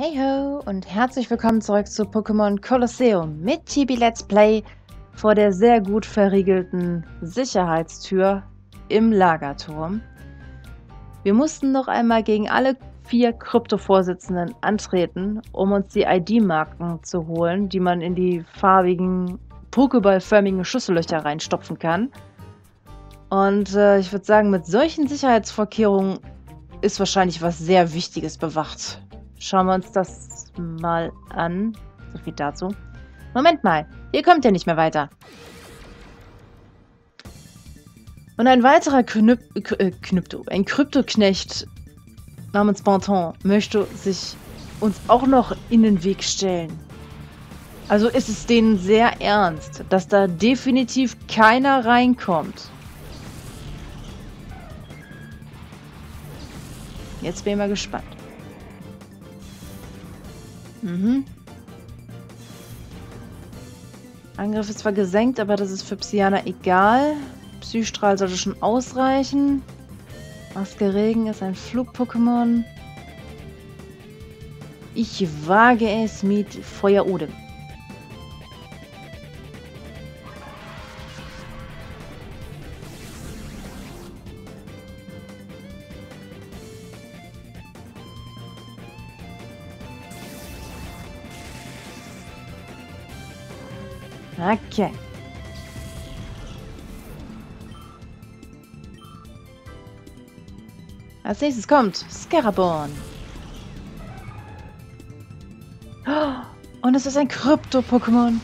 Hey ho und herzlich willkommen zurück zu Pokémon Colosseum mit Chibi Let's Play vor der sehr gut verriegelten Sicherheitstür im Lagerturm. Wir mussten noch einmal gegen alle vier Krypto-Vorsitzenden antreten, um uns die ID-Marken zu holen, die man in die farbigen, pokéballförmigen Schüssellöcher reinstopfen kann. Und äh, ich würde sagen, mit solchen Sicherheitsvorkehrungen ist wahrscheinlich was sehr Wichtiges bewacht. Schauen wir uns das mal an. So viel dazu. Moment mal, hier kommt ja nicht mehr weiter. Und ein weiterer Knüp äh, Knüpto, ein Kryptoknecht namens Bonton möchte sich uns auch noch in den Weg stellen. Also ist es denen sehr ernst, dass da definitiv keiner reinkommt. Jetzt bin ich mal gespannt. Mhm. Angriff ist zwar gesenkt, aber das ist für Psyana egal. Psystrahl sollte schon ausreichen. Maske Regen ist ein Flug-Pokémon. Ich wage es mit Feuer Okay. Als nächstes kommt Scaraborn. und es ist ein Krypto-Pokémon.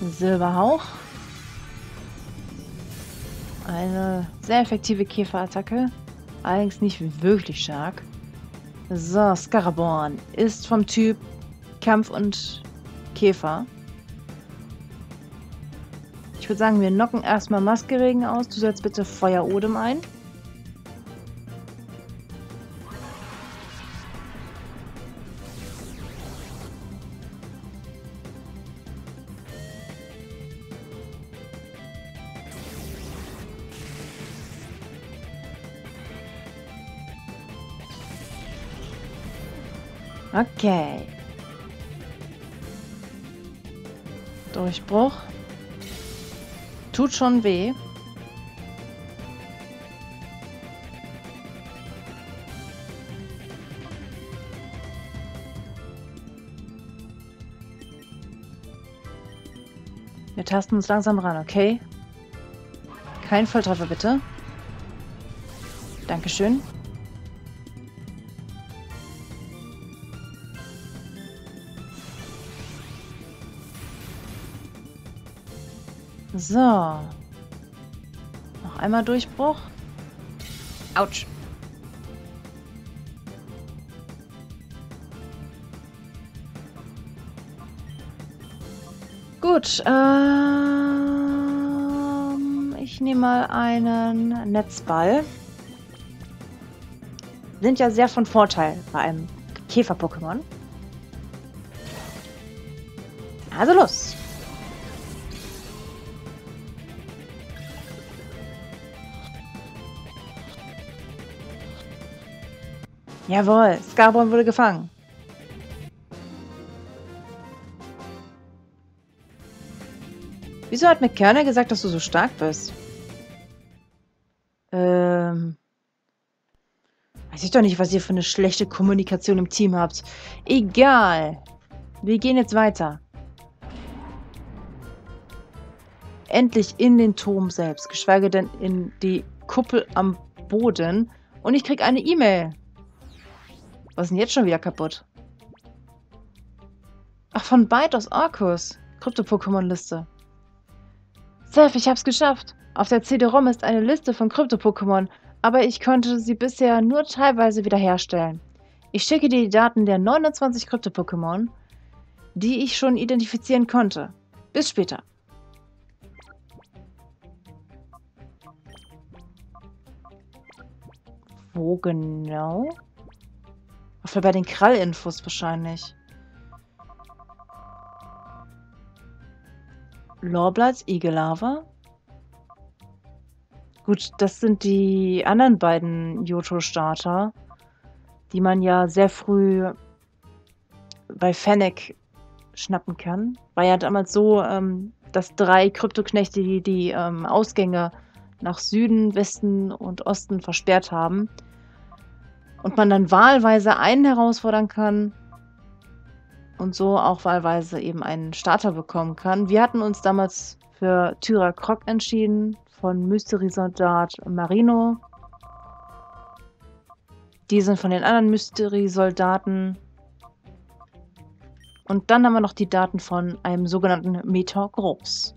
Silberhauch. Eine sehr effektive Käferattacke. Allerdings nicht wirklich stark. So, Scaraborn ist vom Typ Kampf und Käfer. Ich würde sagen, wir knocken erstmal Maskeregen aus. Du setzt bitte Feuerodem ein. Okay. Durchbruch. Tut schon weh. Wir tasten uns langsam ran, okay? Kein Volltreffer, bitte. Dankeschön. So. Noch einmal Durchbruch. Autsch. Gut. Ähm, ich nehme mal einen Netzball. Sind ja sehr von Vorteil bei einem Käfer-Pokémon. Also los. Jawohl, Scarborn wurde gefangen. Wieso hat McKerner gesagt, dass du so stark bist? Ähm... Weiß ich doch nicht, was ihr für eine schlechte Kommunikation im Team habt. Egal. Wir gehen jetzt weiter. Endlich in den Turm selbst, geschweige denn in die Kuppel am Boden. Und ich krieg eine E-Mail. Was ist denn jetzt schon wieder kaputt? Ach, von Byte aus Arcus. Krypto-Pokémon-Liste. Seth, ich hab's geschafft. Auf der CD-ROM ist eine Liste von Krypto-Pokémon, aber ich konnte sie bisher nur teilweise wiederherstellen. Ich schicke dir die Daten der 29 Krypto-Pokémon, die ich schon identifizieren konnte. Bis später. Wo genau? Auch bei den Krallinfos wahrscheinlich. Lorblatt, Igellava. Gut, das sind die anderen beiden Johto-Starter, die man ja sehr früh bei Fennec schnappen kann. War ja damals so, ähm, dass drei Kryptoknechte die, die ähm, Ausgänge nach Süden, Westen und Osten versperrt haben. Und man dann wahlweise einen herausfordern kann und so auch wahlweise eben einen Starter bekommen kann. Wir hatten uns damals für Tyra Krok entschieden von Mystery-Soldat Marino. Die sind von den anderen Mystery-Soldaten. Und dann haben wir noch die Daten von einem sogenannten Meter Groß.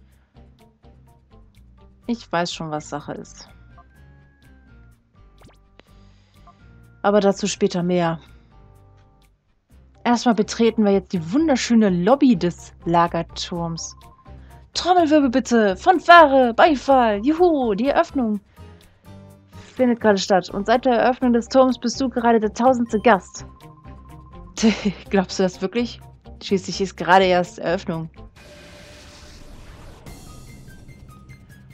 Ich weiß schon, was Sache ist. Aber dazu später mehr. Erstmal betreten wir jetzt die wunderschöne Lobby des Lagerturms. Trommelwirbel bitte! Fanfare! Beifall! Juhu! Die Eröffnung findet gerade statt. Und seit der Eröffnung des Turms bist du gerade der tausendste Gast. Glaubst du das wirklich? Schließlich ist gerade erst Eröffnung.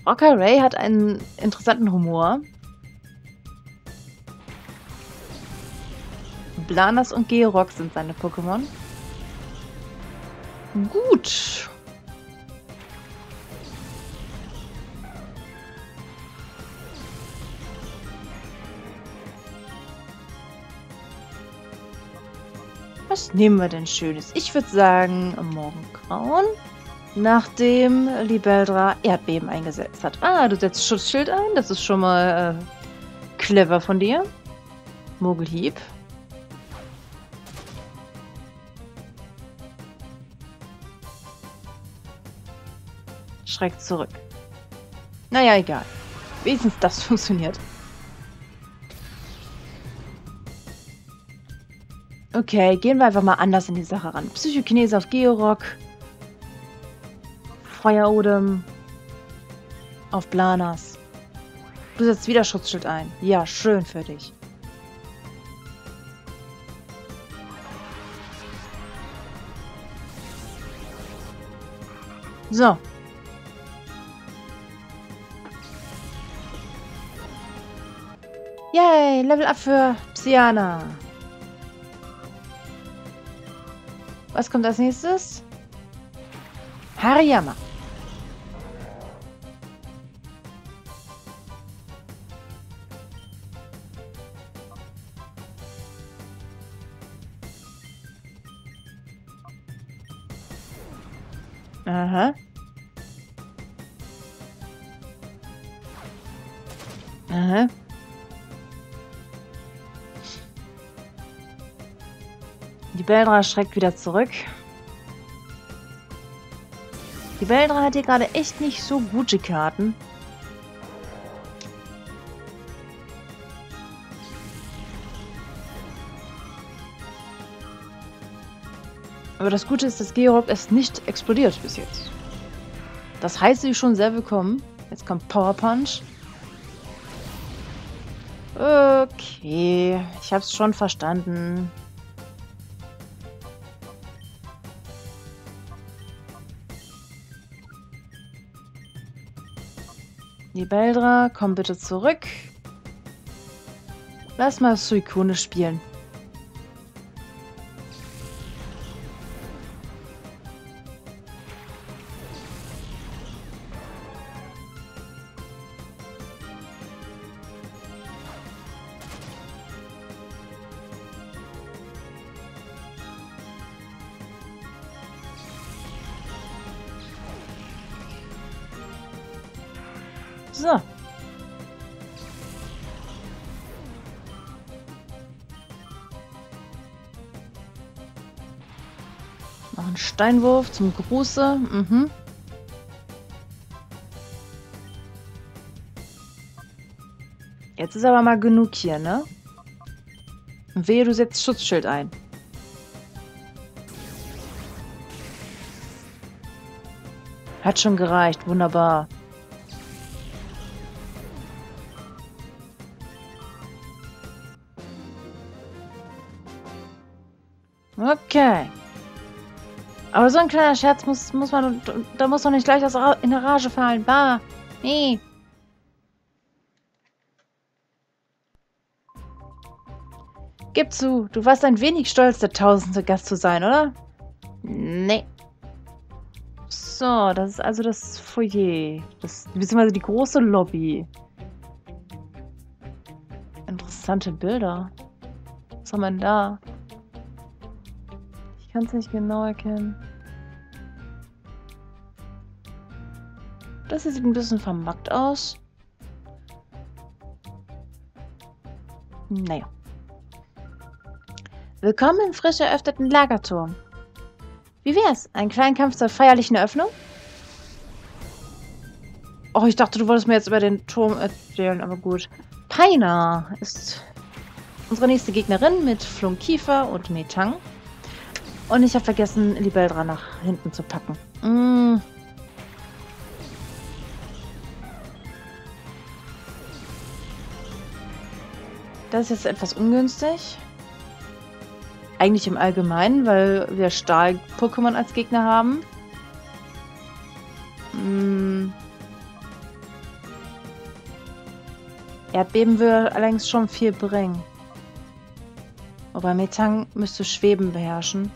Rocker Ray hat einen interessanten Humor. Blanas und Georock sind seine Pokémon. Gut. Was nehmen wir denn Schönes? Ich würde sagen, Morgengrauen. Nachdem Libeldra Erdbeben eingesetzt hat. Ah, du setzt Schutzschild ein. Das ist schon mal äh, clever von dir. Mogelhieb. Schreckt zurück. Naja, egal. Wenigstens das funktioniert. Okay, gehen wir einfach mal anders in die Sache ran. Psychokinese auf Georock. Feuerodem auf Blanas. Du setzt wieder Schutzschild ein. Ja, schön für dich. So. Yay, Level Up für Psyana. Was kommt als nächstes? Hariyama. Aha. Beldra schreckt wieder zurück. Die Beldra hat hier gerade echt nicht so gute Karten. Aber das Gute ist, dass Georg ist nicht explodiert bis jetzt. Das heißt sie schon sehr willkommen. Jetzt kommt Power Punch. Okay, ich hab's schon verstanden. Die Beldra, komm bitte zurück. Lass mal Suikune spielen. Steinwurf zum Gruße. Mhm. Jetzt ist aber mal genug hier, ne? Wehe, du setzt Schutzschild ein. Hat schon gereicht, wunderbar. Okay. Aber so ein kleiner Scherz muss, muss man, da muss doch nicht gleich aus, in der Rage fallen. Bah, nee. Gib zu, du warst ein wenig stolz, der tausendste Gast zu sein, oder? Nee. So, das ist also das Foyer. Das, beziehungsweise die große Lobby. Interessante Bilder. Was haben wir denn da? Kann es nicht genau erkennen. Das sieht ein bisschen vermackt aus. Naja. Willkommen im frisch eröffneten Lagerturm. Wie wär's? Ein kleinen Kampf zur feierlichen Eröffnung? Oh, ich dachte, du wolltest mir jetzt über den Turm erzählen, aber gut. Paina ist unsere nächste Gegnerin mit Flunkiefer und Metang. Und ich habe vergessen, Libeldra nach hinten zu packen. Mm. Das ist jetzt etwas ungünstig. Eigentlich im Allgemeinen, weil wir Stahl-Pokémon als Gegner haben. Hm. Erdbeben würde allerdings schon viel bringen. Aber Metang müsste Schweben beherrschen.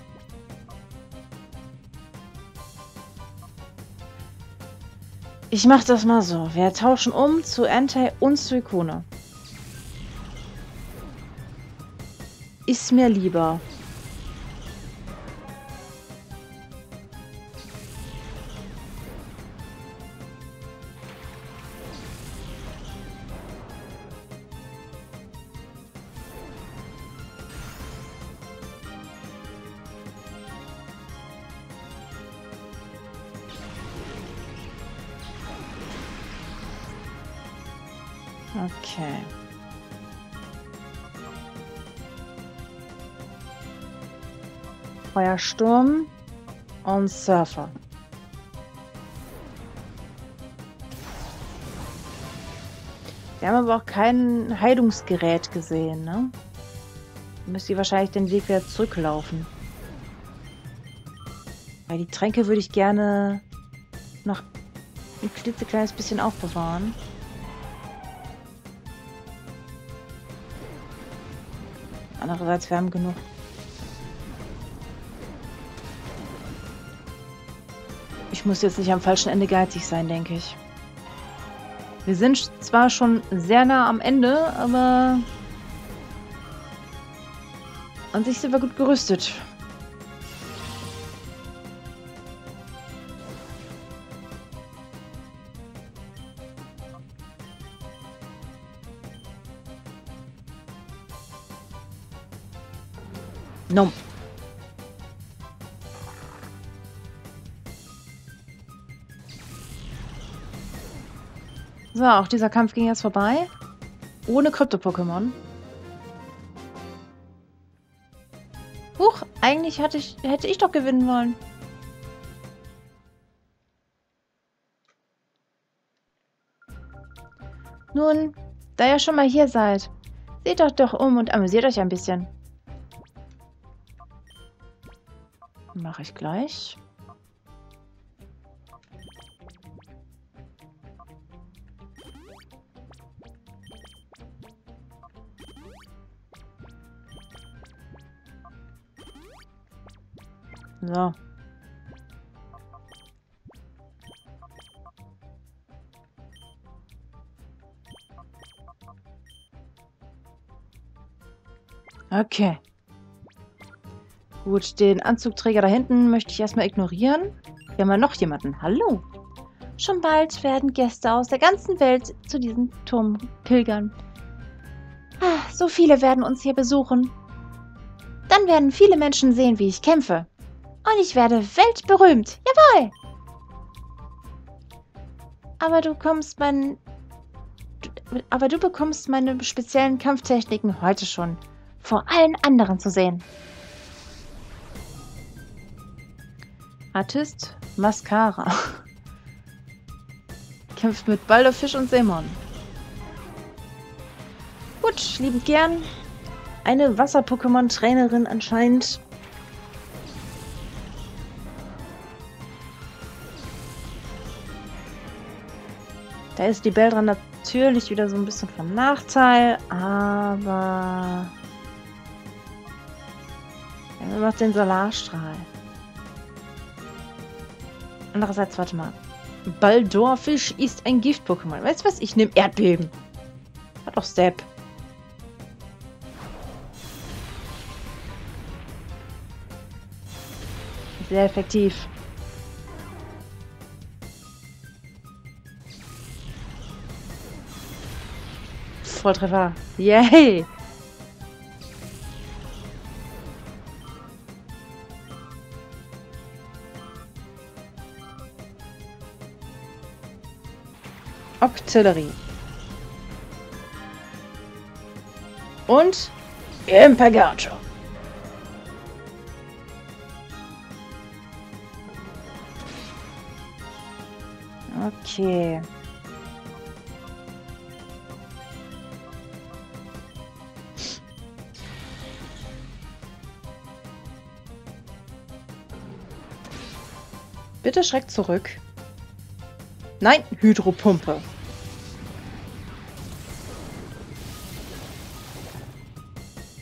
Ich mach das mal so. Wir tauschen um zu Entei und zu Ikone. Ist mir lieber. Feuersturm und Surfer. Wir haben aber auch kein Heilungsgerät gesehen, ne? Müsst ihr wahrscheinlich den Weg wieder zurücklaufen. Weil die Tränke würde ich gerne noch ein klitzekleines bisschen aufbewahren. Andererseits, wir haben genug. Ich muss jetzt nicht am falschen Ende geizig sein, denke ich. Wir sind zwar schon sehr nah am Ende, aber an sich sind wir gut gerüstet. So, auch dieser Kampf ging jetzt vorbei. Ohne Krypto-Pokémon. Huch, eigentlich hatte ich, hätte ich doch gewinnen wollen. Nun, da ihr schon mal hier seid, seht euch doch um und amüsiert euch ein bisschen. Mache ich gleich. So. Okay. Gut, den Anzugträger da hinten möchte ich erstmal ignorieren. Wir haben ja noch jemanden. Hallo. Schon bald werden Gäste aus der ganzen Welt zu diesem Turm pilgern. Ah, so viele werden uns hier besuchen. Dann werden viele Menschen sehen, wie ich kämpfe. Und ich werde weltberühmt. Jawohl! Aber du kommst mein... Aber du bekommst meine speziellen Kampftechniken heute schon vor allen anderen zu sehen. Artist Mascara. Kämpft mit Balderfisch und Seemon. Gut, liebend gern. Eine Wasser-Pokémon-Trainerin anscheinend. Da ist die Beldra natürlich wieder so ein bisschen vom Nachteil, aber Er macht den Solarstrahl. Andererseits, warte mal. Baldorfisch ist ein Gift-Pokémon. Weißt du was? Ich nehme Erdbeben. Hat doch Step. Sehr effektiv. Volltreffer. Yay! Octillery. Und Impagato. Okay. Bitte schreckt zurück. Nein, Hydropumpe.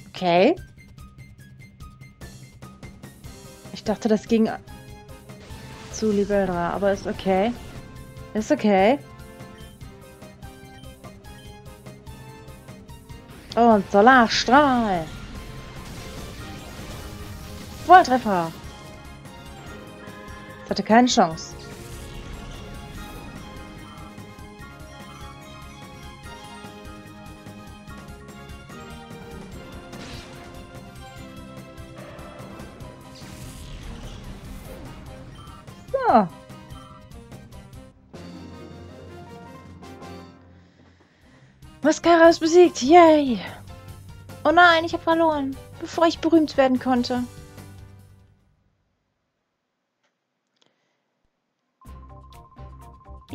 Okay. Ich dachte, das ging zu Libellra, aber ist okay. Ist okay. Und Solarstrahl. Volltreffer. Hatte keine Chance. So. Mascara ist besiegt. Yay. Oh nein, ich habe verloren, bevor ich berühmt werden konnte.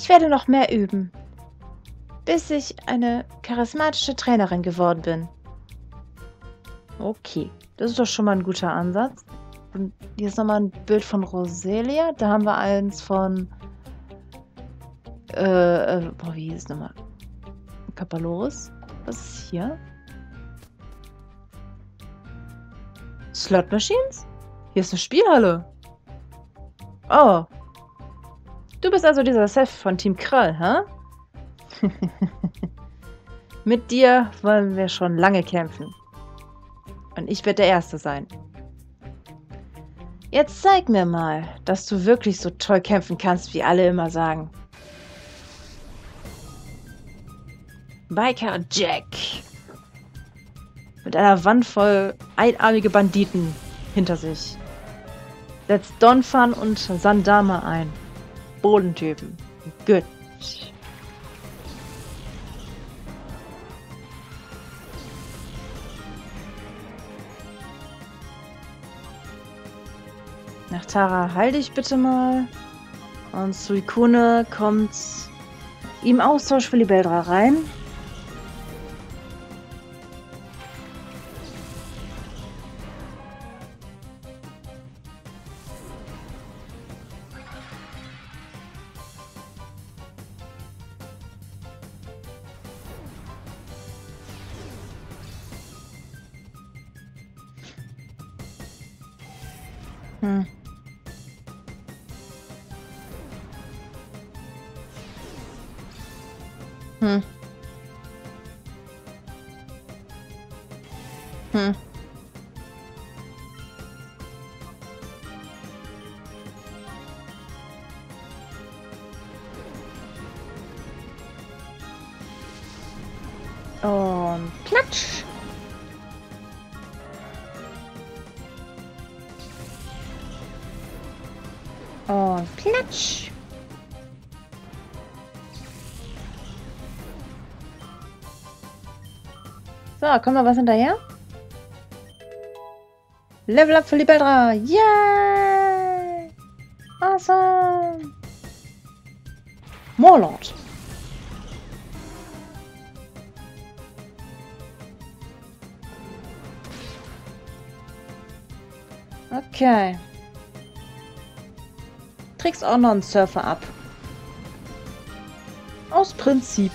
Ich werde noch mehr üben, bis ich eine charismatische Trainerin geworden bin. Okay, das ist doch schon mal ein guter Ansatz. Und hier ist nochmal ein Bild von Roselia. Da haben wir eins von... Äh, äh boah, wie hieß es nochmal? Kapaloris. Was ist hier? Slot Machines? Hier ist eine Spielhalle. Oh. Du bist also dieser Seth von Team Krall, hä? Mit dir wollen wir schon lange kämpfen. Und ich werde der Erste sein. Jetzt zeig mir mal, dass du wirklich so toll kämpfen kannst, wie alle immer sagen. Biker Jack. Mit einer Wand voll einarmige Banditen hinter sich. Setzt Donphan und Sandama ein. Bodentypen. Gut. Nach Tara, heil dich bitte mal. Und Suikune kommt im Austausch für Libeldra rein. Hmm. Hmm. So, kommt noch was hinterher? Level up für Libeldra. Yay! Awesome! Morlord. Okay. Kriegst auch noch einen Surfer ab. Aus Prinzip.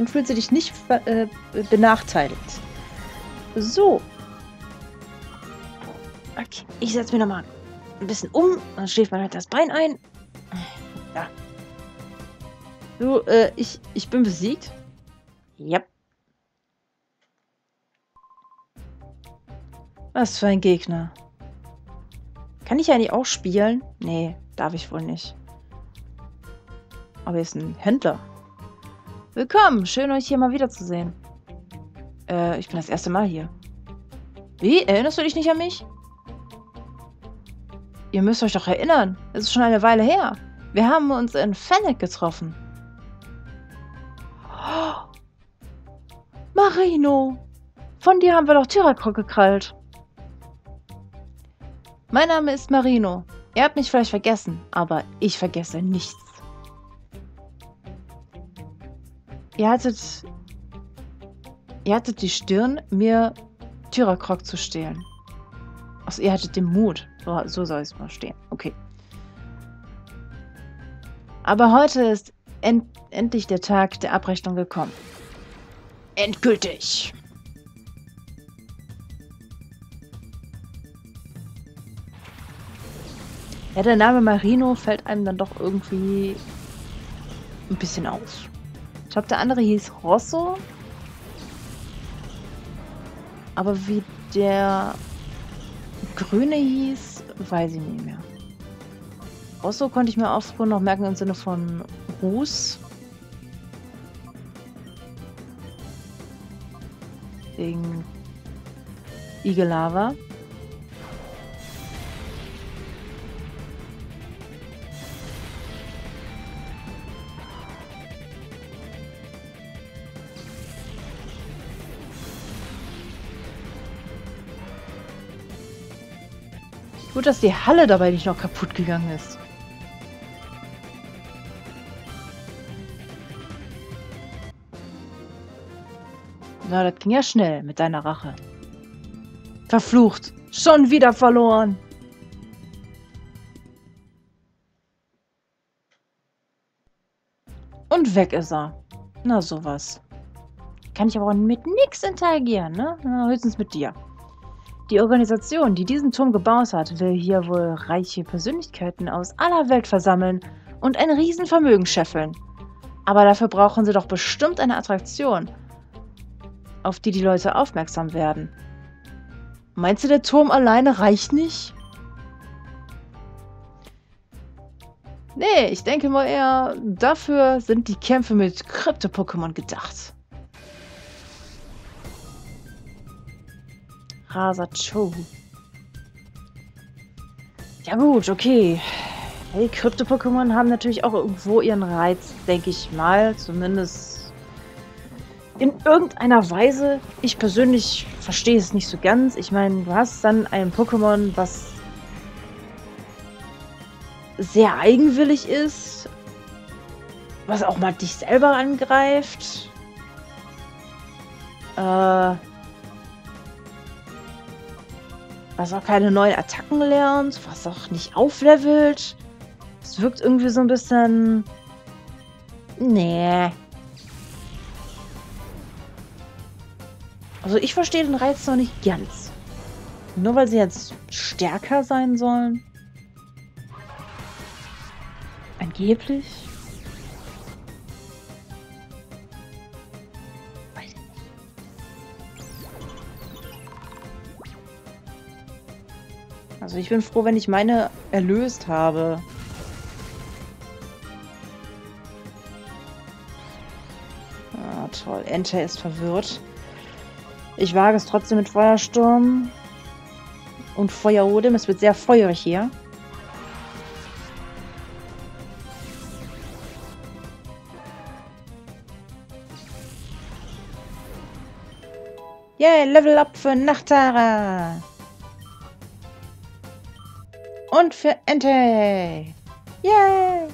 Man fühlt sich nicht äh, benachteiligt. So. Okay, ich setze mir nochmal ein bisschen um. Dann schläft man halt das Bein ein. Ja. So, äh, ich, ich bin besiegt. Yep. Was für ein Gegner. Kann ich eigentlich auch spielen? Nee, darf ich wohl nicht. Aber er ist ein Händler. Willkommen, schön euch hier mal wiederzusehen. Äh, ich bin das erste Mal hier. Wie? Erinnerst du dich nicht an mich? Ihr müsst euch doch erinnern. Es ist schon eine Weile her. Wir haben uns in Fennec getroffen. Oh. Marino! Von dir haben wir doch Tyrakrok gekrallt. Mein Name ist Marino. Ihr habt mich vielleicht vergessen, aber ich vergesse nichts. Ihr hattet... Ihr hattet die Stirn, mir Tyrakrok zu stehlen. Also ihr hattet den Mut. So, so soll es mal stehen. Okay. Aber heute ist end endlich der Tag der Abrechnung gekommen. Endgültig. Ja, der Name Marino fällt einem dann doch irgendwie ein bisschen auf. Ich glaube, der andere hieß Rosso. Aber wie der Grüne hieß, weiß ich nicht mehr. Rosso konnte ich mir auch noch merken im Sinne von Ruß. Wegen Igelava. Gut, dass die Halle dabei nicht noch kaputt gegangen ist. Na, das ging ja schnell mit deiner Rache. Verflucht. Schon wieder verloren. Und weg ist er. Na, sowas. Kann ich aber auch mit nichts interagieren, ne? Na, höchstens mit dir. Die Organisation, die diesen Turm gebaut hat, will hier wohl reiche Persönlichkeiten aus aller Welt versammeln und ein Riesenvermögen scheffeln. Aber dafür brauchen sie doch bestimmt eine Attraktion, auf die die Leute aufmerksam werden. Meinst du, der Turm alleine reicht nicht? Nee, ich denke mal eher, dafür sind die Kämpfe mit Krypto-Pokémon gedacht. Rasacho. Ja gut, okay. Hey, Krypto-Pokémon haben natürlich auch irgendwo ihren Reiz, denke ich mal. Zumindest in irgendeiner Weise. Ich persönlich verstehe es nicht so ganz. Ich meine, du hast dann ein Pokémon, was sehr eigenwillig ist. Was auch mal dich selber angreift. Äh was auch keine neuen Attacken lernt, was auch nicht auflevelt. Es wirkt irgendwie so ein bisschen... Nee. Also ich verstehe den Reiz noch nicht ganz. Nur weil sie jetzt stärker sein sollen. Angeblich. Also ich bin froh, wenn ich meine erlöst habe. Ah, toll. Enter ist verwirrt. Ich wage es trotzdem mit Feuersturm und Feuerodem. Es wird sehr feurig hier. Yay, Level Up für Nachtara. Und für Entei. Yay!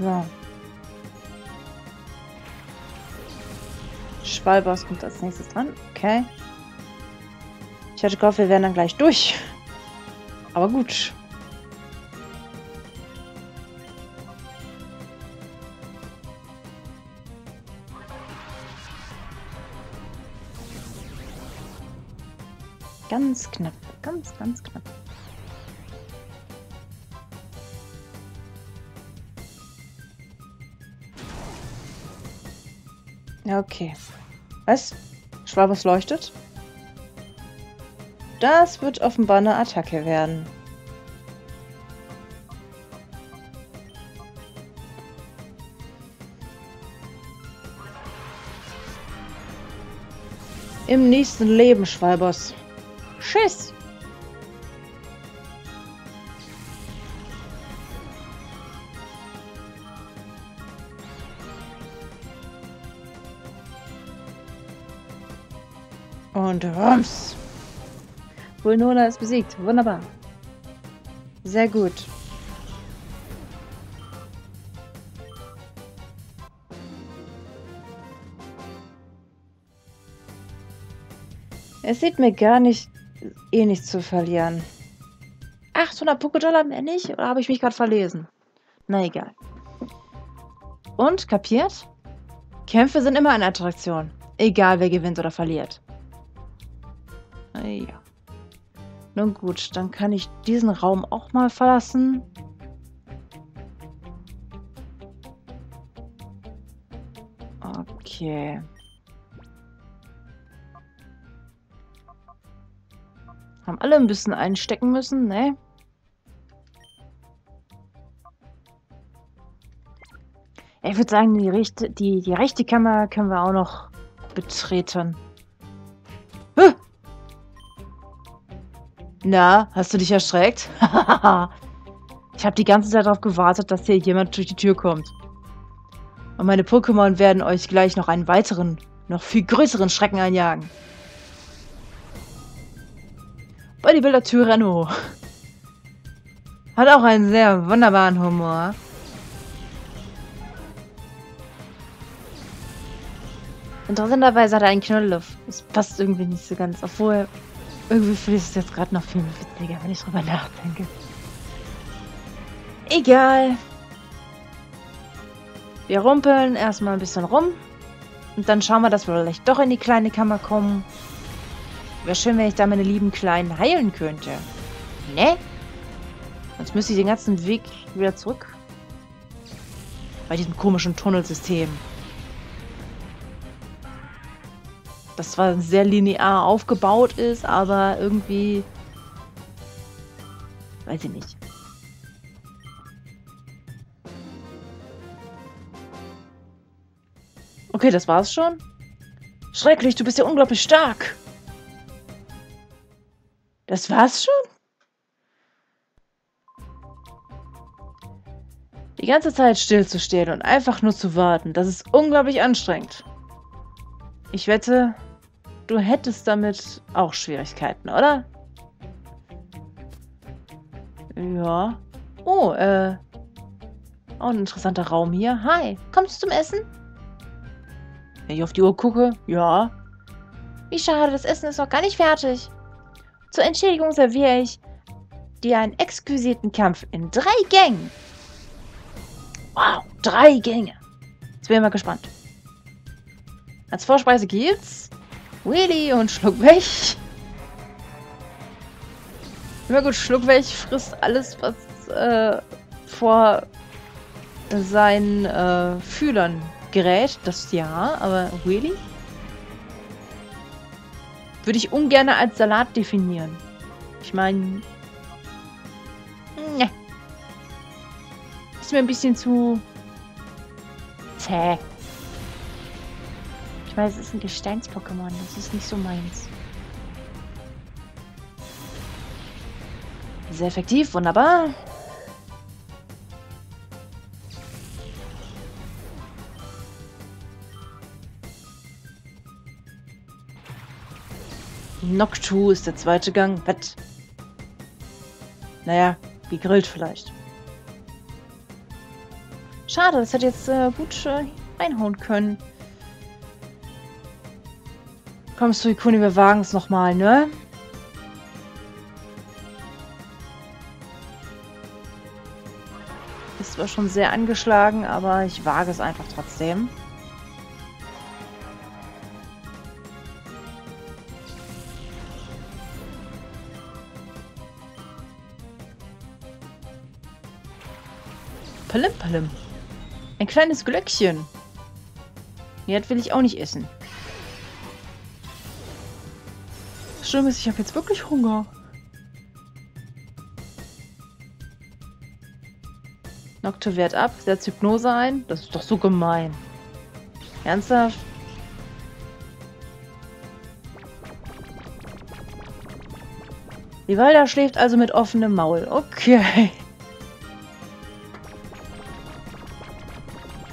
So. Schwalbers kommt als nächstes dran. Okay. Ich hatte gehofft, wir wären dann gleich durch. Aber gut. Ganz knapp. Ganz, ganz knapp. Okay. Was? Schwabes leuchtet? Das wird offenbar eine Attacke werden. Im nächsten Leben, Schwalbers. Tschüss! Und rums! Vulnona ist besiegt. Wunderbar. Sehr gut. Es sieht mir gar nicht eh nichts zu verlieren. 800 Pokédollar mehr nicht? Oder habe ich mich gerade verlesen? Na egal. Und, kapiert? Kämpfe sind immer eine Attraktion. Egal, wer gewinnt oder verliert. Ja. Nun gut, dann kann ich diesen Raum auch mal verlassen. Okay. Haben alle ein bisschen einstecken müssen, ne? Ich würde sagen, die rechte, die, die rechte Kammer können wir auch noch betreten. Huh! Na, hast du dich erschreckt? ich habe die ganze Zeit darauf gewartet, dass hier jemand durch die Tür kommt. Und meine Pokémon werden euch gleich noch einen weiteren, noch viel größeren Schrecken einjagen. Bodybuilder Tyranno. Hat auch einen sehr wunderbaren Humor. Interessanterweise hat er einen Knolluff. Das passt irgendwie nicht so ganz. Obwohl, irgendwie finde ich es jetzt gerade noch viel witziger, wenn ich drüber nachdenke. Egal. Wir rumpeln erstmal ein bisschen rum. Und dann schauen wir, dass wir vielleicht doch in die kleine Kammer kommen. Wäre schön, wenn ich da meine lieben Kleinen heilen könnte. Ne? Sonst müsste ich den ganzen Weg wieder zurück. Bei diesem komischen Tunnelsystem. Das zwar sehr linear aufgebaut ist, aber irgendwie... Weiß ich nicht. Okay, das war's schon. Schrecklich, du bist ja unglaublich stark. Das war's schon? Die ganze Zeit stillzustehen und einfach nur zu warten, das ist unglaublich anstrengend. Ich wette, du hättest damit auch Schwierigkeiten, oder? Ja. Oh, äh. Auch ein interessanter Raum hier. Hi, kommst du zum Essen? Wenn ich auf die Uhr gucke, ja. Wie schade, das Essen ist noch gar nicht fertig. Zur Entschädigung serviere ich dir einen exquisiten Kampf in drei Gängen. Wow, drei Gänge. Jetzt bin ich mal gespannt. Als Vorspeise gibt's Wheelie und Schluck weg. Immer gut, Schluck weg frisst alles, was äh, vor seinen äh, Fühlern gerät. Das ja, aber Wheelie? Würde ich ungern als Salat definieren. Ich meine... Ne. Ist mir ein bisschen zu... zäh. Weiß, es ist ein Gesteins-Pokémon. Das ist nicht so meins. Sehr effektiv, wunderbar. Noctu ist der zweite Gang. Wett. Naja, gegrillt vielleicht. Schade, das hätte jetzt äh, gut äh, reinhauen können. Kommst du, Ikuni, wir wagen es nochmal, ne? Ist zwar schon sehr angeschlagen, aber ich wage es einfach trotzdem. Palim, palim. Ein kleines Glöckchen. Jetzt will ich auch nicht essen. Schlimm ist, ich habe jetzt wirklich Hunger. Nocte wehrt ab, setzt Hypnose ein. Das ist doch so gemein. Ernsthaft? Vivalda schläft also mit offenem Maul. Okay.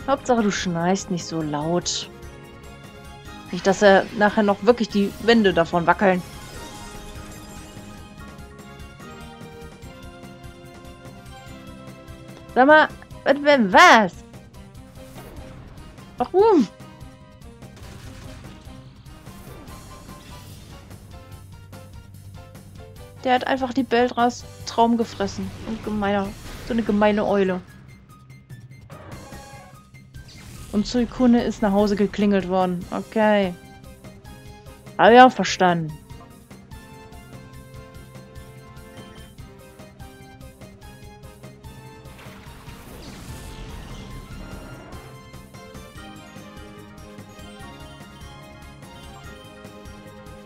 Hauptsache, du schnarchst nicht so laut. Nicht, dass er nachher noch wirklich die Wände davon wackeln. Sag mal, was? Warum? Der hat einfach die Beltras Traum gefressen. Und gemeiner, so eine gemeine Eule. Und Suikune ist nach Hause geklingelt worden. Okay. Habe ich auch verstanden.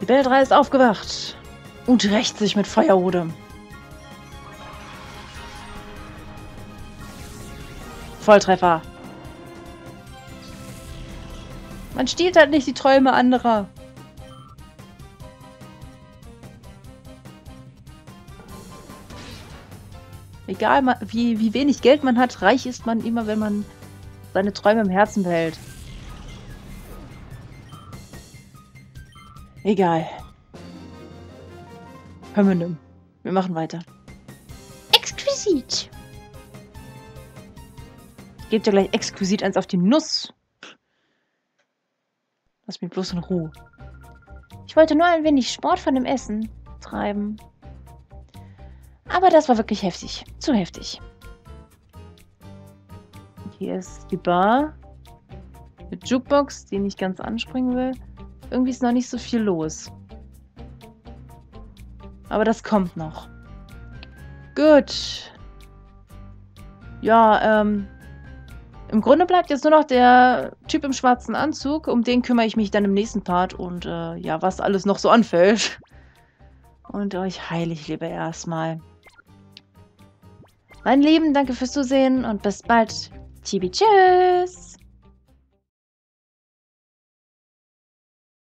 Die Beltra ist aufgewacht und rächt sich mit Feuerode. Volltreffer. Man stiehlt halt nicht die Träume anderer. Egal, wie, wie wenig Geld man hat, reich ist man immer, wenn man seine Träume im Herzen behält. Egal. Hören wir machen weiter. Exquisit. Gebt ja gleich exquisit eins auf die Nuss. Lass mich bloß in Ruhe. Ich wollte nur ein wenig Sport von dem Essen treiben. Aber das war wirklich heftig. Zu heftig. Hier ist die Bar. Mit Jukebox, die nicht ganz anspringen will. Irgendwie ist noch nicht so viel los. Aber das kommt noch. Gut. Ja, ähm, im Grunde bleibt jetzt nur noch der Typ im schwarzen Anzug. Um den kümmere ich mich dann im nächsten Part. Und äh, ja, was alles noch so anfällt. Und euch heile ich lieber erstmal. Mein Lieben, danke fürs Zusehen und bis bald. Chibi, tschüss.